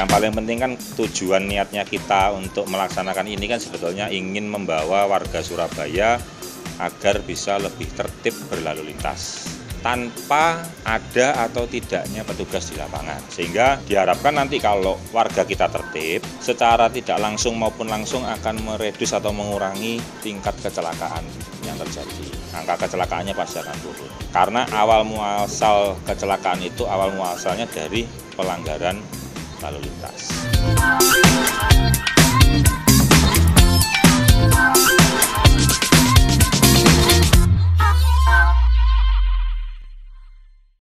Yang paling penting kan tujuan niatnya kita untuk melaksanakan ini kan sebetulnya ingin membawa warga Surabaya agar bisa lebih tertib berlalu lintas tanpa ada atau tidaknya petugas di lapangan. Sehingga diharapkan nanti kalau warga kita tertib, secara tidak langsung maupun langsung akan meredus atau mengurangi tingkat kecelakaan yang terjadi. Angka kecelakaannya pasti akan turun. Karena awal muasal kecelakaan itu awal muasalnya dari pelanggaran lalu lintas.